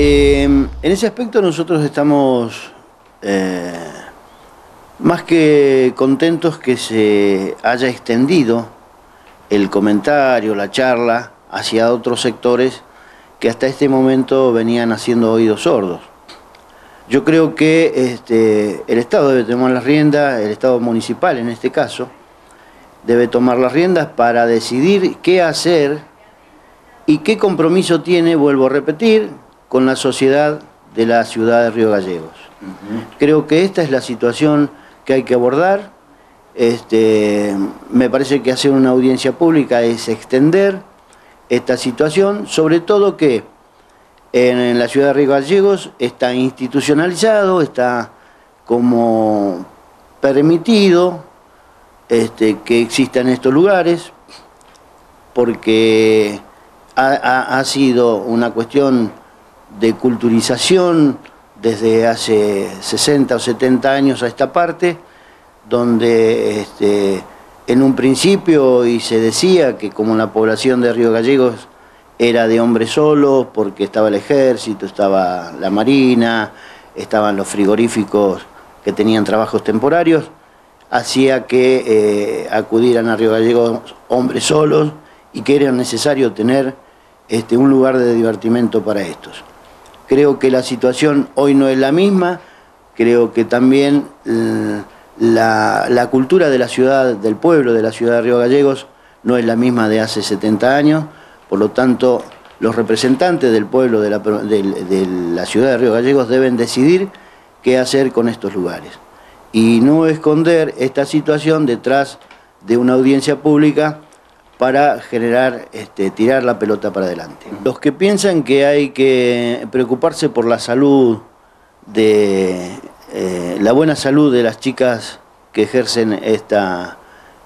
Eh, en ese aspecto nosotros estamos eh, más que contentos que se haya extendido el comentario, la charla hacia otros sectores que hasta este momento venían haciendo oídos sordos. Yo creo que este, el Estado debe tomar las riendas, el Estado municipal en este caso, debe tomar las riendas para decidir qué hacer y qué compromiso tiene, vuelvo a repetir, con la sociedad de la ciudad de Río Gallegos. Creo que esta es la situación que hay que abordar. Este, me parece que hacer una audiencia pública es extender esta situación, sobre todo que en, la ciudad de Río Gallegos está institucionalizado, está como permitido este, que existan estos lugares, porque ha, sido una cuestión de culturización desde hace 60 o 70 años a esta parte, donde este, en un principio y se decía que como la población de Río Gallegos era de hombres solos, porque estaba el ejército, estaba la marina, estaban los frigoríficos que tenían trabajos temporarios, hacía que eh, acudieran a Río Gallegos hombres solos y que era necesario tener este, un lugar de divertimento para estos. Creo que la situación hoy no es la misma, creo que también eh, la, cultura de la ciudad, del pueblo de la ciudad de Río Gallegos, no es la misma de hace 70 años, por lo tanto los representantes del pueblo de la ciudad de Río Gallegos deben decidir qué hacer con estos lugares y no esconder esta situación detrás de una audiencia pública para generar, este, tirar la pelota para adelante. Los que piensan que hay que preocuparse por la salud, de eh, la buena salud de las chicas que ejercen esta,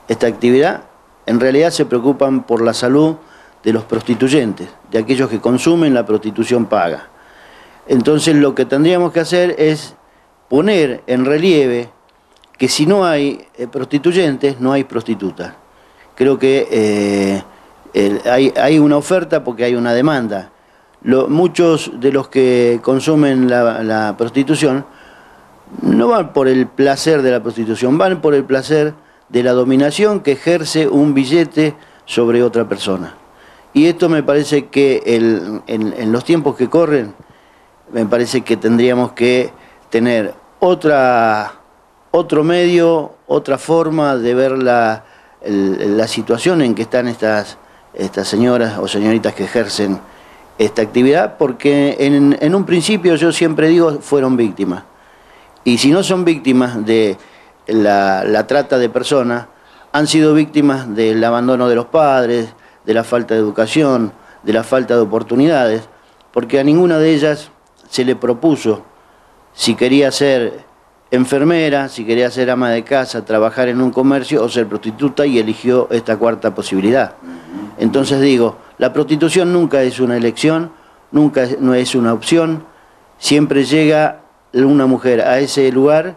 esta actividad, en realidad se preocupan por la salud de los prostituyentes, de aquellos que consumen la prostitución paga. Entonces lo que tendríamos que hacer es poner en relieve que si no hay eh, prostituyentes, no hay prostitutas. Creo que eh, hay, una oferta porque hay una demanda. muchos de los que consumen la, prostitución no van por el placer de la prostitución, van por el placer de la dominación que ejerce un billete sobre otra persona. Y esto me parece que en los tiempos que corren, me parece que tendríamos que tener otra otro medio, otra forma de ver la, situación en que están estas, estas señoras o señoritas que ejercen esta actividad, porque en, un principio yo siempre digo fueron víctimas. Y si no son víctimas de la, la trata de personas, han sido víctimas del abandono de los padres, de la falta de educación, de la falta de oportunidades, porque a ninguna de ellas se le propuso si quería ser enfermera, si quería ser ama de casa, trabajar en un comercio o ser prostituta y eligió esta cuarta posibilidad. Entonces digo, la prostitución nunca es una elección, nunca no es una opción, siempre llega una mujer a ese lugar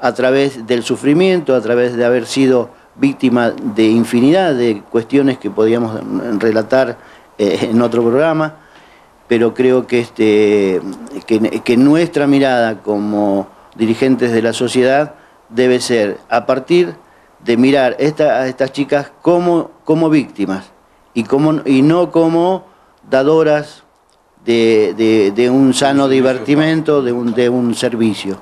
a través del sufrimiento, a través de haber sido víctima de infinidad de cuestiones que podíamos relatar eh, en otro programa, pero creo que, este, que nuestra mirada como dirigentes de la sociedad debe ser a partir de mirar a estas chicas como, como víctimas y, como, y no como dadoras de, de un sano divertimento, de un, de un servicio.